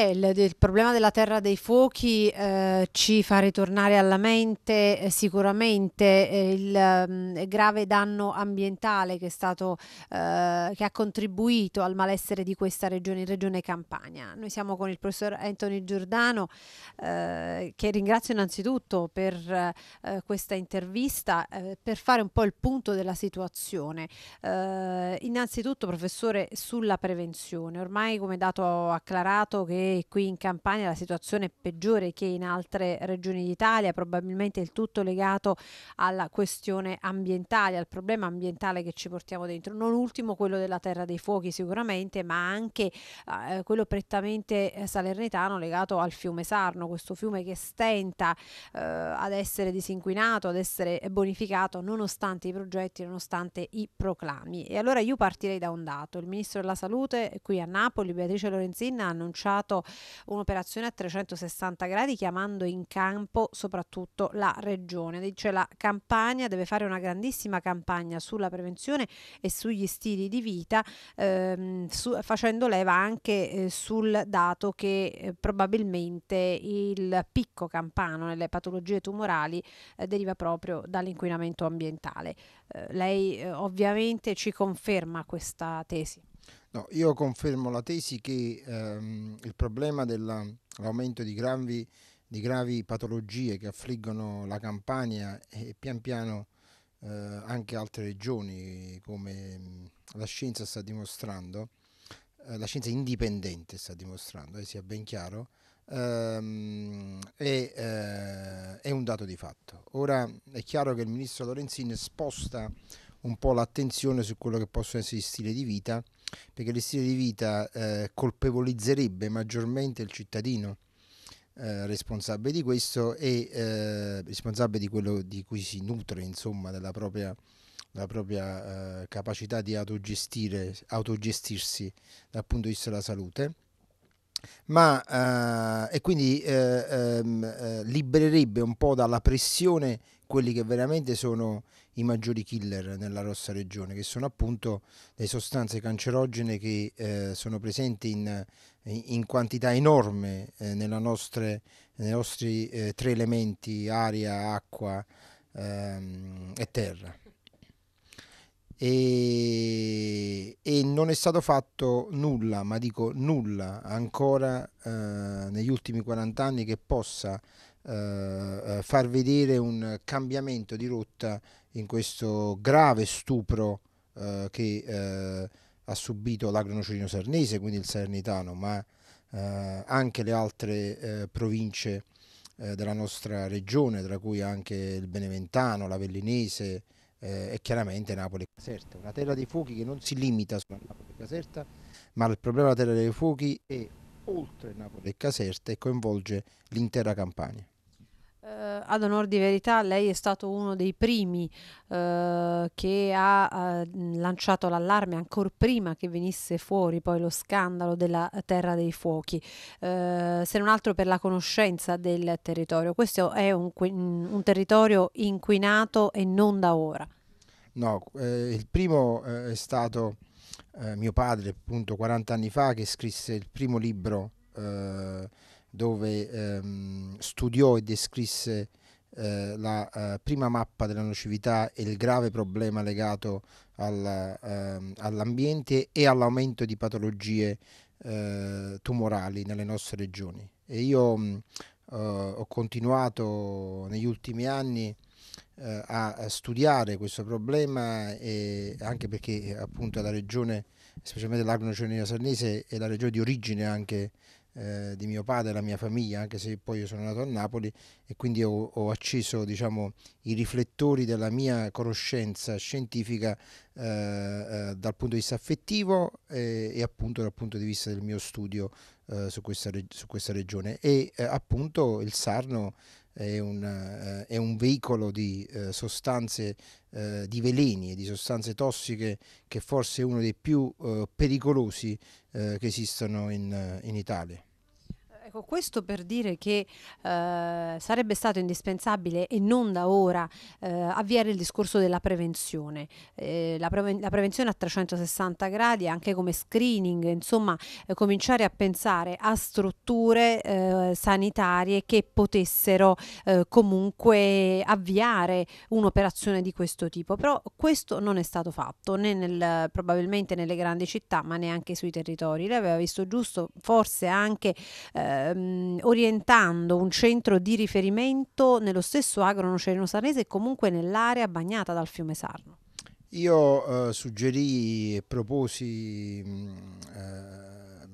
Eh, il, il problema della terra dei fuochi eh, ci fa ritornare alla mente eh, sicuramente eh, il mm, grave danno ambientale che, è stato, eh, che ha contribuito al malessere di questa regione, regione Campania. Noi siamo con il professor Anthony Giordano eh, che ringrazio innanzitutto per questa intervista per fare un po' il punto della situazione. innanzitutto professore sulla prevenzione, ormai come dato acclarato che qui in Campania la situazione è peggiore che in altre regioni d'Italia, probabilmente il tutto legato alla questione ambientale, al problema ambientale che ci portiamo dentro, non ultimo quello della terra dei fuochi sicuramente, ma anche eh, quello prettamente eh, salernitano legato al fiume Sarno, questo fiume che stenta eh, ad essere disinquinato, ad essere bonificato nonostante i progetti, nonostante i proclami. E allora io partirei da un dato, il Ministro della Salute qui a Napoli, Beatrice Lorenzin, ha annunciato un'operazione a 360 gradi chiamando in campo soprattutto la regione. Dice la campagna deve fare una grandissima campagna sulla prevenzione e sugli stili di vita, ehm, su, facendo leva anche eh, sul dato che eh, probabilmente il picco campano nelle patologie tumorali eh, deriva proprio dall'inquinamento ambientale. Eh, lei eh, ovviamente ci conferma questa tesi. No, io confermo la tesi che ehm, il problema dell'aumento di gravi, di gravi, patologie che affliggono la Campania e pian piano eh, anche altre regioni, come mm, la scienza sta dimostrando, eh, la scienza indipendente sta dimostrando, eh, sia ben chiaro, ehm, è, eh, è un dato di fatto. Ora è chiaro che il ministro Lorenzini sposta un po' l'attenzione su quello che possono essere gli stili di vita perché lo stile di vita eh, colpevolizzerebbe maggiormente il cittadino eh, responsabile di questo e eh, responsabile di quello di cui si nutre, insomma, della propria, della propria eh, capacità di autogestirsi dal punto di vista della salute. Ma eh, e quindi eh, ehm, eh, libererebbe un po' dalla pressione quelli che veramente sono i maggiori killer nella rossa regione, che sono appunto le sostanze cancerogene che eh, sono presenti in, in quantità enorme eh, nostre, nei nostri eh, tre elementi, aria, acqua ehm, e terra. E, e, non è stato fatto nulla, ma dico nulla ancora eh, negli ultimi 40 anni che possa eh, eh, far vedere un cambiamento di rotta in questo grave stupro eh, che eh, ha subito l'agronocerino sarnese, quindi il salernitano, ma eh, anche le altre eh, province della nostra regione, tra cui anche il Beneventano, la Vellinese e chiaramente Napoli Caserta. Una terra dei fuochi che non si limita solo a Napoli Caserta, ma il problema della terra dei fuochi è oltre Napoli e Caserta e coinvolge l'intera Campania. Uh, ad onor di verità, lei è stato uno dei primi uh, che ha uh, lanciato l'allarme ancora prima che venisse fuori poi lo scandalo della Terra dei Fuochi, se non altro per la conoscenza del territorio. Questo è un, un territorio inquinato e non da ora. No, eh, il primo eh, è stato eh, mio padre, appunto 40 anni fa, che scrisse il primo libro dove ehm, studiò e descrisse eh, la eh, prima mappa della nocività e il grave problema legato al, ehm, all'ambiente e all'aumento di patologie eh, tumorali nelle nostre regioni. E io mh, eh, ho continuato negli ultimi anni eh, a, studiare questo problema anche perché appunto la regione, specialmente l'Agno Sarnese, è la regione di origine anche eh, di mio padre e la mia famiglia, anche se poi io sono nato a Napoli e quindi ho, ho acceso diciamo, i riflettori della mia conoscenza scientifica eh, eh, dal punto di vista affettivo e, e, appunto dal punto di vista del mio studio eh, su questa, su, questa regione e eh, appunto il Sarno è un, eh, è un veicolo di eh, sostanze, eh, di veleni e di sostanze tossiche che forse è uno dei più eh, pericolosi eh, che esistono in, in Italia. Ecco, questo per dire che eh, sarebbe stato indispensabile e non da ora eh, avviare il discorso della prevenzione, eh, la, preven- la, prevenzione a 360 gradi anche come screening, insomma eh, cominciare a pensare a strutture eh, sanitarie che potessero eh, comunque avviare un'operazione di questo tipo, però questo non è stato fatto né nel, probabilmente nelle grandi città ma neanche sui territori. Lei aveva visto giusto forse anche ehm, orientando un centro di riferimento nello stesso agrono cerino sarnese e comunque nell'area bagnata dal fiume Sarno. Io eh, suggerì e proposi eh,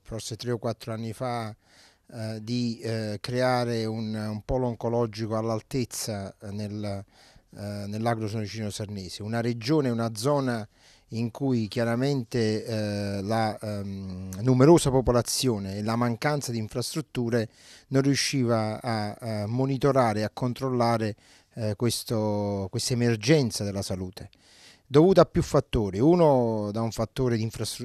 forse tre o quattro anni fa eh, di eh, creare un, un, polo oncologico all'altezza nel, eh, nell'agro sonicino sarnese, una regione, una zona in cui chiaramente eh, la ehm, numerosa popolazione e la mancanza di infrastrutture non riusciva a, a monitorare, a controllare eh, questa emergenza della salute dovuta a più fattori. Uno da un fattore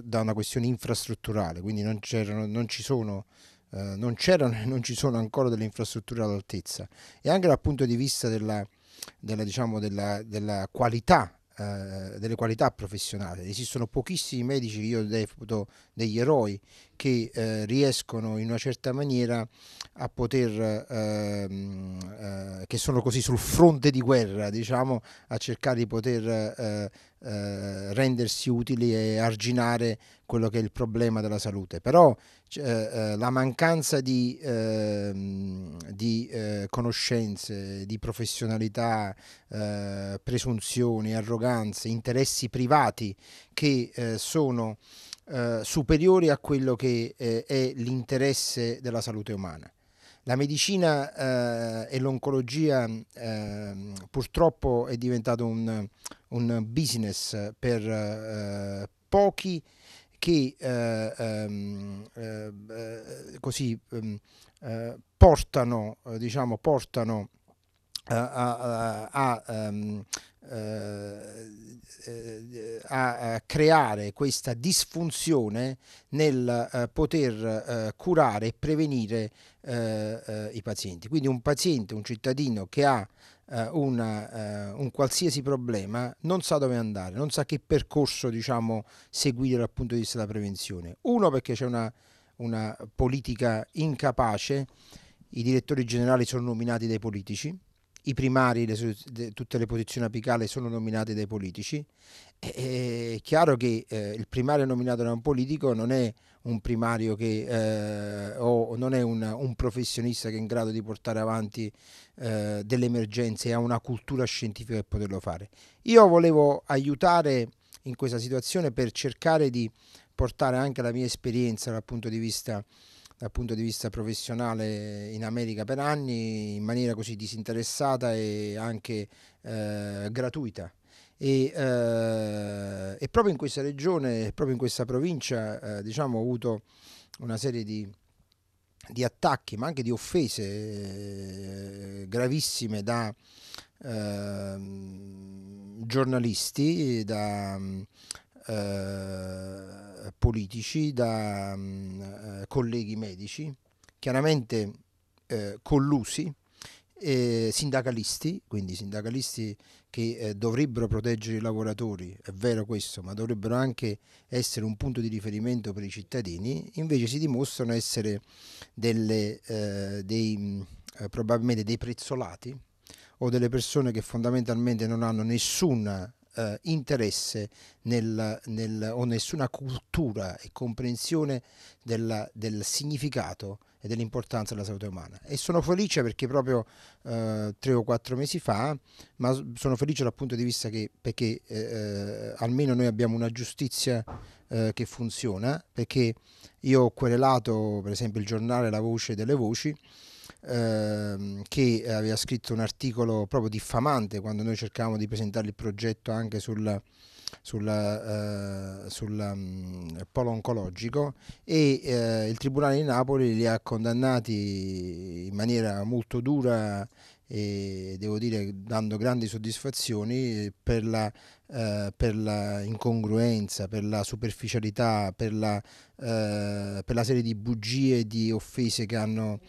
da una questione infrastrutturale, quindi non, non ci sono eh, non c'erano e non ci sono ancora delle infrastrutture all'altezza e anche dal punto di vista della, della, diciamo, della, della qualità eh, delle qualità professionali. Esistono pochissimi medici che io reputo degli eroi che eh, riescono in una certa maniera a poter, ehm, eh, che sono così sul fronte di guerra, diciamo, a cercare di poter eh, eh, rendersi utili e arginare quello che è il problema della salute. Però eh, la mancanza di, ehm, di conoscenze, di professionalità, presunzioni, arroganze, interessi privati che sono eh, superiori a quello che eh, è l'interesse della salute umana. La medicina eh, e l'oncologia ehm, purtroppo è diventato un, un business per eh, pochi che eh, ehm, così ehm, portano, diciamo, portano a, a, a, um, eh, a creare questa disfunzione nel eh, poter eh, curare e prevenire i pazienti. Quindi un paziente, un cittadino che ha una, un qualsiasi problema non sa dove andare, non sa che percorso diciamo, seguire dal punto di vista della prevenzione. Uno perché c'è una, una politica incapace, i direttori generali sono nominati dai politici, i primari, le, tutte le posizioni apicali sono nominate dai politici. È, chiaro che eh, il primario nominato da un politico non è un primario che eh, o non è un, un, professionista che è in grado di portare avanti eh, delle emergenze e ha una cultura scientifica per poterlo fare. Io volevo aiutare in questa situazione per cercare di portare anche la mia esperienza dal punto di vista dal punto di vista professionale in America per anni in maniera così disinteressata e anche eh, gratuita. E, eh, e, proprio in questa regione, proprio in questa provincia, eh, diciamo, ho avuto una serie di, di attacchi, ma anche di offese eh, gravissime da ehm, giornalisti, da eh, politici, da mm, eh, colleghi medici, chiaramente eh, collusi, sindacalisti, quindi sindacalisti che eh, dovrebbero proteggere i lavoratori, è vero questo, ma dovrebbero anche essere un punto di riferimento per i cittadini, invece si dimostrano essere delle, eh, dei, mm, eh, probabilmente dei prezzolati o delle persone che fondamentalmente non hanno nessuna eh, interesse nel, nel, o nessuna cultura e comprensione del, del significato e dell'importanza della salute umana. E sono felice perché proprio eh, tre o quattro mesi fa, ma sono felice dal punto di vista che perché eh, eh almeno noi abbiamo una giustizia eh, che funziona, perché io ho querelato per esempio il giornale La Voce delle Voci ehm, che aveva scritto un articolo proprio diffamante quando noi cercavamo di presentare il progetto anche sul, sul, eh, sul um, polo oncologico e eh, il Tribunale di Napoli li ha condannati in maniera molto dura e devo dire dando grandi soddisfazioni per la, eh, per la incongruenza, per la superficialità, per la eh, per la serie di bugie e di offese che hanno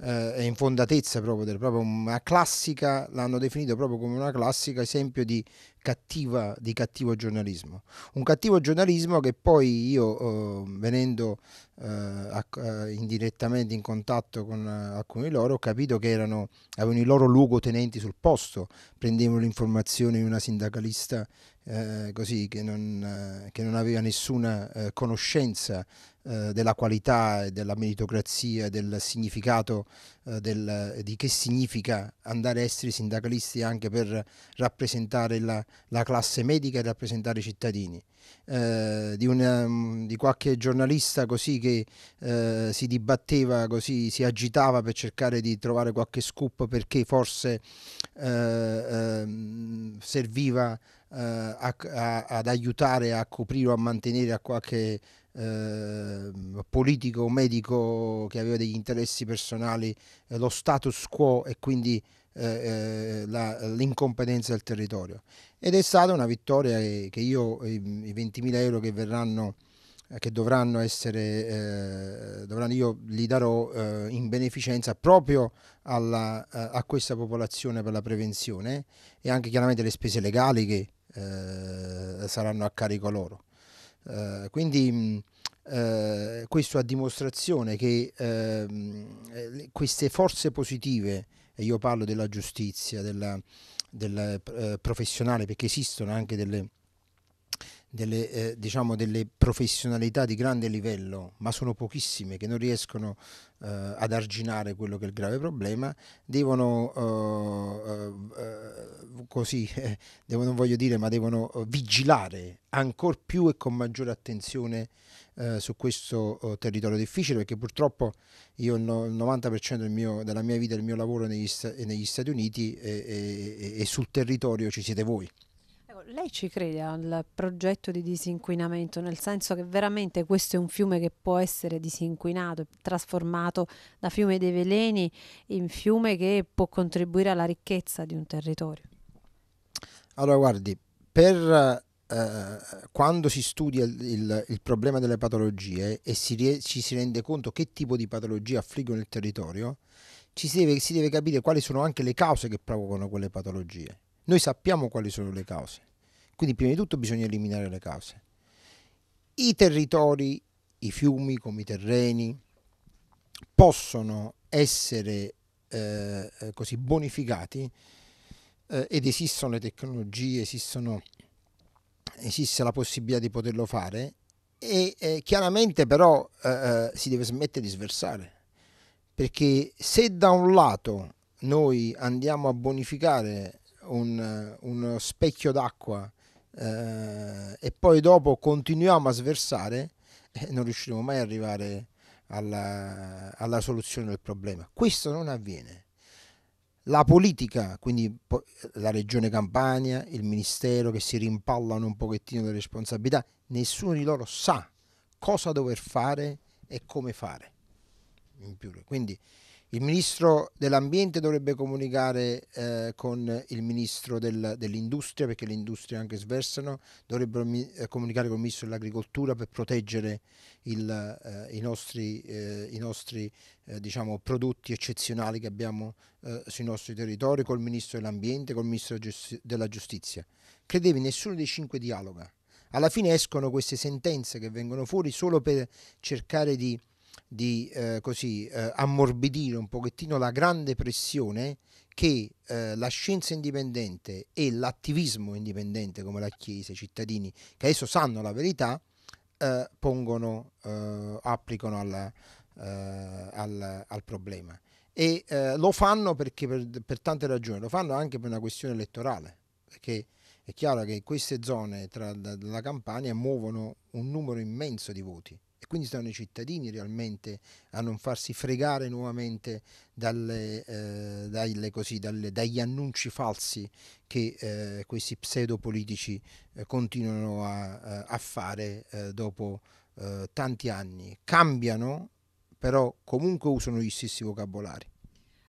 eh, infondatezza proprio, del, proprio una classica, l'hanno definito proprio come una classica esempio di, cattiva, di cattivo giornalismo. Un cattivo giornalismo che poi io eh, venendo a, eh, indirettamente in contatto con eh, alcuni di loro ho capito che erano, avevano i loro luogotenenti sul posto, prendevano l'informazione di una sindacalista eh, così, che, non, che non aveva nessuna conoscenza eh, della qualità e della meritocrazia, del significato eh, del, di che significa andare a essere sindacalisti anche per rappresentare la, la classe medica e rappresentare i cittadini. Eh, di, una, di, qualche giornalista così che eh, si dibatteva così, si agitava per cercare di trovare qualche scoop perché forse eh, ehm, serviva eh, a, a, ad aiutare a coprire o a mantenere a qualche eh, politico o medico che aveva degli interessi personali eh, lo status quo e quindi eh, eh l'incompetenza del territorio. Ed è stata una vittoria che io, i, i 20.000 euro che verranno eh, che dovranno essere, eh, dovranno, io li darò eh, in beneficenza proprio alla, eh, a questa popolazione per la prevenzione e anche chiaramente le spese legali che eh, saranno a carico loro. Eh, quindi eh, questo a dimostrazione che ehm, eh, queste forze positive, e io parlo della giustizia, della, del eh, professionale, perché esistono anche delle delle, eh, diciamo delle professionalità di grande livello, ma sono pochissime che non riescono eh, ad arginare quello che è il grave problema, devono eh, eh così, devono, non voglio dire, ma devono eh, vigilare ancora più e con maggiore attenzione eh, su questo territorio difficile, perché purtroppo io il, 90% del mio, della mia vita, del mio lavoro negli, negli Stati Uniti e, e, e sul territorio ci siete voi. Lei ci crede al progetto di disinquinamento, nel senso che veramente questo è un fiume che può essere disinquinato, trasformato da fiume dei veleni in fiume che può contribuire alla ricchezza di un territorio? Allora, guardi, per eh, quando si studia il, il, il, problema delle patologie e si, ci si rende conto che tipo di patologie affliggono il territorio, ci si deve, si deve capire quali sono anche le cause che provocano quelle patologie. Noi sappiamo quali sono le cause. Quindi prima di tutto bisogna eliminare le cause. I territori, i fiumi come i terreni, possono essere eh, eh, così bonificati eh, ed esistono le tecnologie, esistono, esiste la possibilità di poterlo fare e eh, chiaramente però eh, eh, si deve smettere di sversare perché se da un lato noi andiamo a bonificare un, uno specchio d'acqua eh, e poi dopo continuiamo a sversare, eh, non riusciremo mai ad arrivare alla, alla soluzione del problema. Questo non avviene. La politica, quindi la regione Campania, il ministero che si rimpallano un pochettino le responsabilità, nessuno di loro sa cosa dover fare e come fare. Quindi il ministro dell'ambiente dovrebbe comunicare eh, con il ministro del, dell'industria perché le industrie anche sversano, dovrebbero eh, comunicare con il ministro dell'agricoltura per proteggere il, eh, i nostri, eh, i nostri eh, diciamo, prodotti eccezionali che abbiamo eh, sui nostri territori, col ministro dell'ambiente, col ministro della giustizia. Credevi nessuno dei cinque dialoga. Alla fine escono queste sentenze che vengono fuori solo per cercare di di eh, così, eh, ammorbidire un pochettino la grande pressione che eh, la scienza indipendente e l'attivismo indipendente come la Chiesa, i cittadini che adesso sanno la verità, eh, pongono, eh, applicano alla, eh, al, al, problema. E lo fanno perché per, per tante ragioni, lo fanno anche per una questione elettorale, perché è chiaro che queste zone tra la Campania muovono un numero immenso di voti quindi stanno i cittadini realmente a non farsi fregare nuovamente dalle, eh, dalle, così, dalle, dagli annunci falsi che eh, questi pseudopolitici eh, continuano a, a fare eh, dopo eh, tanti anni. Cambiano, però comunque usano gli stessi vocabolari.